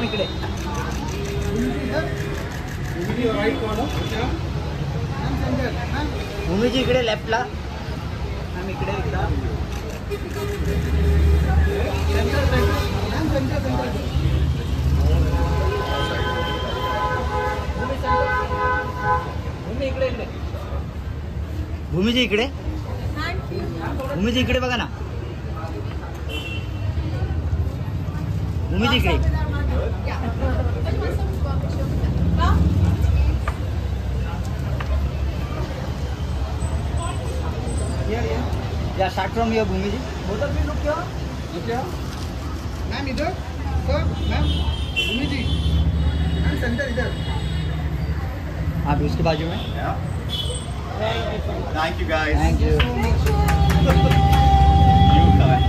छान इकडे. भूमीची इकडे लेफ्टला आणि इकडे एकदा. भूमीजी इकडे. भूमिजी इकडे बगा ना. भूमिजी इकडे. या start from your Bhumiji ma'am इधर। Sir ma'am Bhumi ji. Ma'am center इधर। हाँ उसके बाजू में? Thank you. Guys. Thank you You guys.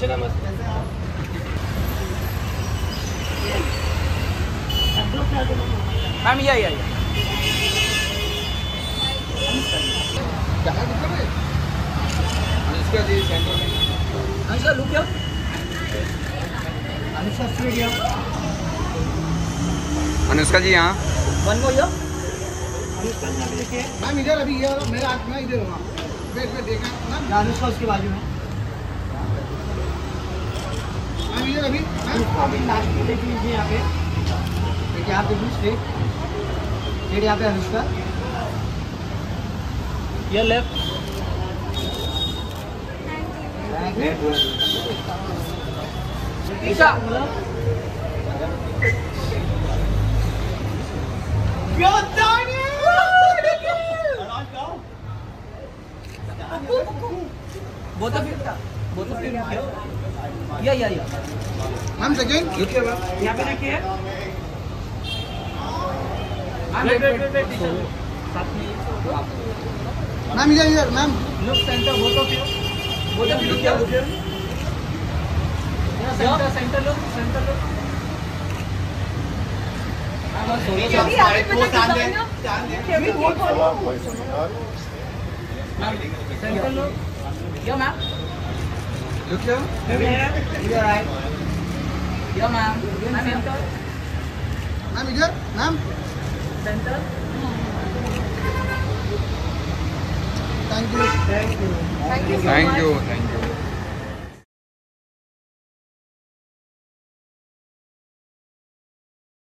पीछे ना मत मैम या या या। अनुष्का जी सेंटर में अनुष्का लुक क्या अनुष्का स्टूडियो अनुष्का जी यहाँ। वन मोर यो मैम इधर अभी ये मेरा हाथ में इधर हुआ वेट वेट देखा अनुष्का उसके बाजू में। मैम अभी। मैम अभी लास्ट में देख लीजिए यहाँ पे। देखिए आप देखिए स्ट्रेट यहाँ पे अनुष्का। ये left both of you yeah yeah yeah. Ma'am second look here यहाँ पे देखिए। Ma'am wait wait wait wait ma'am इधर इधर ma'am look center both of you both of you look here look here center center look center look center look yeah ma'am look here You're right. yeah ma'am Center. Ma'am इधर ma'am Center. Thank you Thank you. Thank you thank you